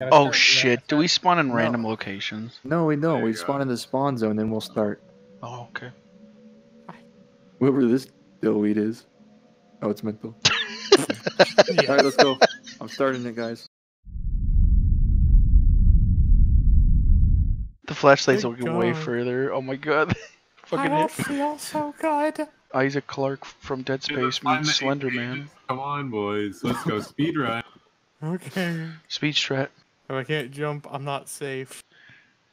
Gotta Oh start- shit, yeah, do we spawn in No. random locations? No, we don't. There We you spawn go. in the spawn zone, then we'll start. Oh, okay. Whoever this dillweed is. Oh, it's mental. yeah. Alright, let's go. I'm starting it, guys. The flashlight's Thank looking way further. Oh my god. Fucking hit. feel so good. Isaac Clarke from Dead Space Find meets Slender Man. pages. Come on, boys. Let's go speed run. Okay. Speed strat. If I can't jump, I'm not safe.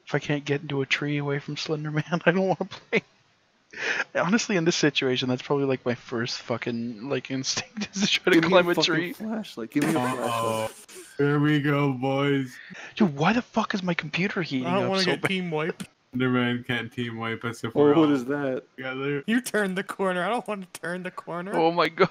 If I can't get into a tree away from Slender Man, I don't want to play. Honestly, in this situation, that's probably like my first fucking like instinct is to try to Give me climb a fucking tree. Flashlight. Give me a flashlight. Uh-oh. Here we go, boys. Dude, why the fuck is my computer heating I don't up want to so get bad? team wipe. Enderman can't team wipe us if Oh, we're what all is that? together. You turn the corner. I don't want to turn the corner. Oh my god.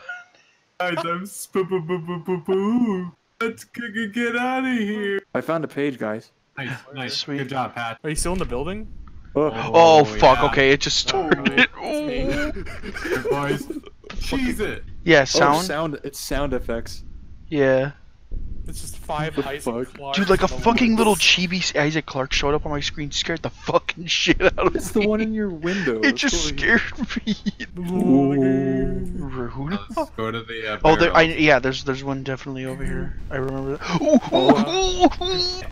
Guys, I'm spoo boo boo boo boo boo. Let's g- g- get out of here. I found a page, guys. Nice, nice. Sweet. Good job, Pat. Are you still in the building? Oh, Oh, Oh, fuck, yeah. okay, it just oh, started. Oh. me. Ooh. Good boys. Cheese it. Yeah, Oh, sound. sound. It's sound effects. Yeah. It's just five The Isaac fuck? Clarkes Dude, like a fucking woods. little chibi Isaac Clarke showed up on my screen, scared the fucking shit out of It's me. It's the one in your window. It just It's scared me. Ooh. Rude. Let's go to the. Uh, Oh, there. I yeah. There's there's one definitely over here. I remember that. Ooh, ooh, ooh.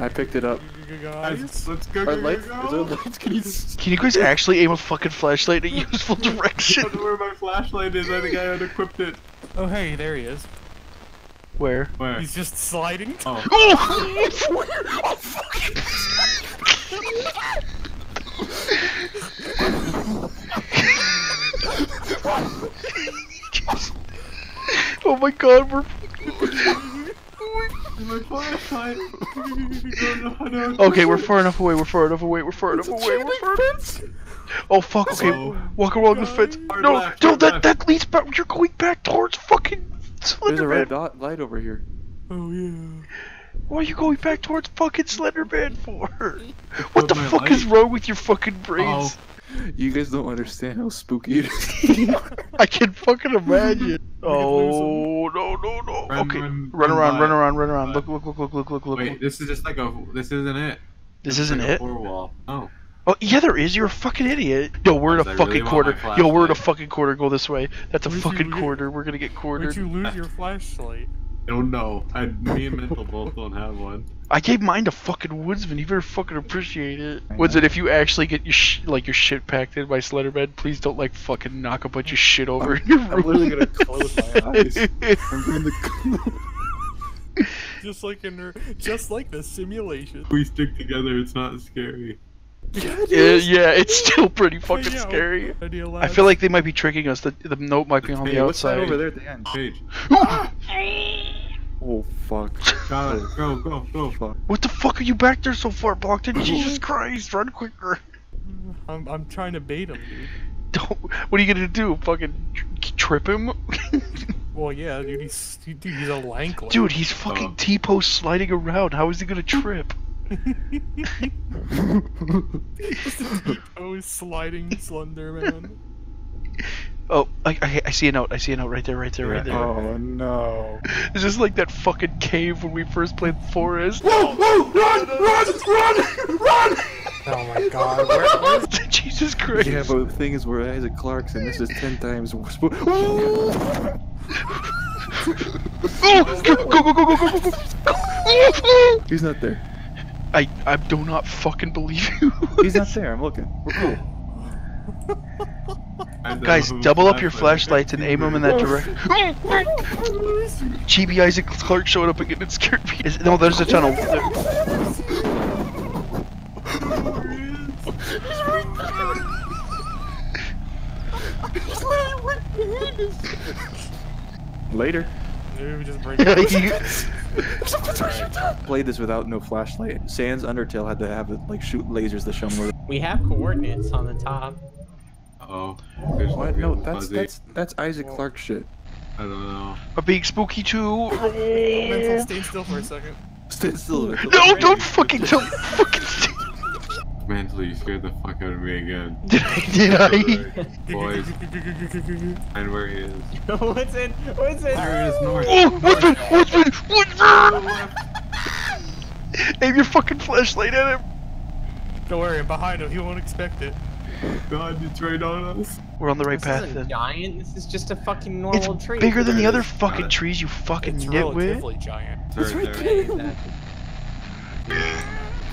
I picked it up. Guys, Guys, let's go. Are go, lights? go, go. lights? Can you? Can you guys actually aim a fucking flashlight in a useful direction? I don't know where my flashlight is. I think I unequipped it. oh hey, there he is. Where? Where? He's just sliding. Oh. Oh, oh, oh, oh my god, we're. My flashlight. no, no, no. Okay, we're far enough away. We're far enough away. We're far enough away. We're far enough. Oh fuck. Okay, walk along the fence. No, no, that that leads back. You're going back towards fucking There's a red dot light over here. Oh yeah. Why are you going back towards fucking Slenderman for? What the my fuck is wrong with your fucking brains? Oh, You guys don't understand how spooky it is. I can fucking imagine. Oh no no no. Run, okay, run, run, run around, by run around, run around. Look look look look look look look. wait. This is just like a. This isn't it. This It's isn't like a it. Four wall. Oh. Oh yeah, there is. You're a fucking idiot. Yo, we're in a fucking really quarter. Yo, we're in a fucking quarter. Go this way. That's a Where'd fucking quarter. We're gonna get Where'd quartered. you lose your flashlight? I don't know. I, me and Mental both don't have one. I gave mine to fucking Woodsman. You better fucking appreciate it. I Woodsman, if you actually get your sh- like your shit packed in by Slenderman, please don't like fucking knock a bunch of shit over in your room. I'm literally gonna close my eyes. I'm going to. Just like in her, just like the simulation. We stick together, it's not scary. Yeah, yeah, it's still pretty fucking Yeah, scary. I feel like they might be tricking us. The, the note might be on Hey, the What's that outside. over there at the end? Page. Oh fuck. Got it. Go, go, go. Fuck. What the fuck are you back there so far, Blockton? Jesus Christ, run quicker. I'm, I'm trying to bait him, dude. Don't. What are you gonna do? Fucking trip him? Well, yeah, dude, he's dude, he's a lank. Dude, he's fucking Oh. T-post sliding around. How is he gonna trip? oh, sliding Slenderman. Oh, I, I, I, see a note. I see a note right there, right there, right there. Oh no! It's just like that fucking cave when we first played the Forest. Whoa! Whoa! Run! Run! Run! Run! Oh my God! Where, where? Jesus Christ! Yeah, but the thing is, we're Isaac Clarke's, and This is ten times. Worse. oh! go! Go! Go! Go! Go! Go! go. He's not there. I, I do not fucking believe you. He's not there. I'm looking. We're cool. Guys, double up your flashlights and aim them in that direction. Chibi Isaac Clarke showed up again. It scared me. Is, no, there's a tunnel. There- Later. Maybe we just break. You- Played this without no flashlight. Sans Undertale had to have it like shoot lasers to show me where. We have coordinates on the top. Oh. There's What? No, that's fuzzy- that's that's Isaac Clarke shit. I don't know. I'm being spooky too. Mental, stay still for a second. Stand still. No, don't fucking tell. Fucking. Mantle, you scared the fuck out of me again. Did I? Did I? Boys, find where he is. what's in? What's in? There he is, north. Oh, Woodman! Woodman! Woodman! Aim your fucking flashlight at him. Don't worry, I'm behind him. He won't expect it. God, it's right on us. We're on the right This path isn't giant. This is just a fucking It's normal tree. bigger than the other fucking it. trees, you fucking It's nitwit. relatively giant. It's right there.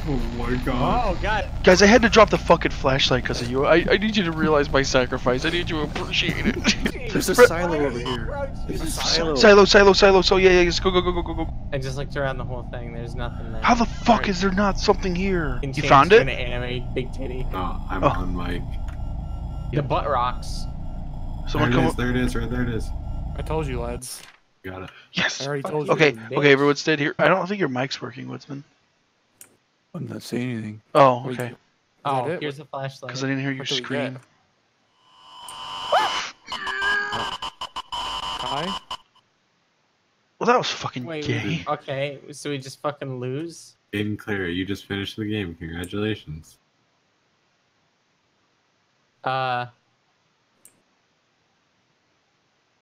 Oh my god. Oh god. Guys, I had to drop the fucking flashlight because of you. I, I need you to realize my sacrifice. I need you to appreciate it. There's a silo over here. There's a silo. silo, silo, silo. So yeah, yeah, just go, go, go, go, go, go. I just looked around the whole thing. There's nothing there. How the fuck Alright. is there not something here? Can You change found to it? An anime big titty. No, I'm Oh. on mic. The butt rocks. Someone there it come is, up. there it is, right there it is. I told you, lads. Got it. Yes. I already told you. you. Okay, okay, everyone's dead here. I don't think your mic's working, Woodsman. I'm not saying anything. Oh, okay. Oh, it? here's a flashlight. Because I didn't hear you What do we scream. get? Hi? Well, that was fucking Wait, gay. wait, okay, so we just fucking lose? Game clear. You just finished the game. Congratulations. Uh,